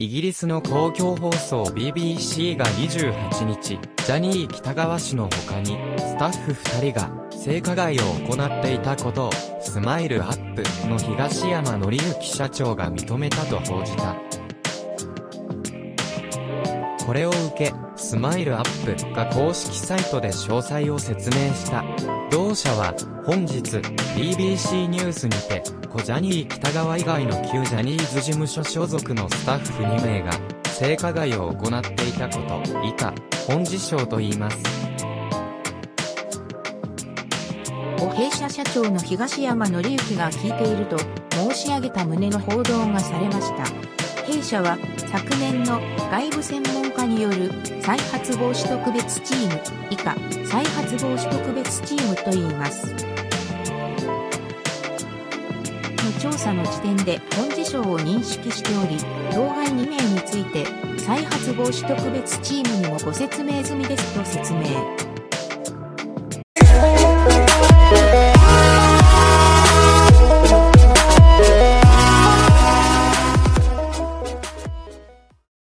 イギリスの公共放送 BBC が28日、ジャニー北川氏の他に、スタッフ2人が、性加害を行っていたことを、スマイルアップの東山紀之社長が認めたと報じた。これを受け、スマイルアップが公式サイトで詳細を説明した。同社は、本日、BBC ニュースにて、故ジャニー北川以外の旧ジャニーズ事務所所属のスタッフ2名が、性加害を行っていたこと、以下、本事象と言います。お弊社社長の東山紀之が聞いていると申し上げた旨の報道がされました。弊社は昨年の外部専門家による再発防止特別チーム以下再発防止特別チームと言います。の調査の時点で本事象を認識しており、当該2名について再発防止特別チームにもご説明済みですと説明。